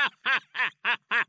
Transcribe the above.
ha ha ha ha ha